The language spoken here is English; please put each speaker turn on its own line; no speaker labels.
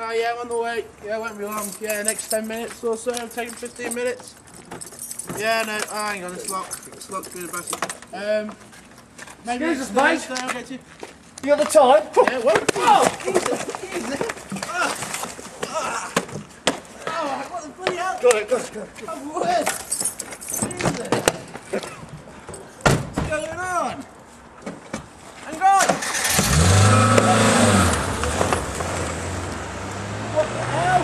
Oh yeah, I'm on the way. Yeah, it won't be long. Yeah, next 10 minutes or so. I'm taking 15 minutes. Yeah, no, oh, hang on, it's locked. It's locked through the bastard. Um, maybe
Excuse
next
us, mate.
Thursday I'll get to you.
You got the time?
Yeah, whoa. Oh, easy, easy. Ah, ah. Oh, what the bloody hell?
Got it, got it, got it.
Oh, what? Help!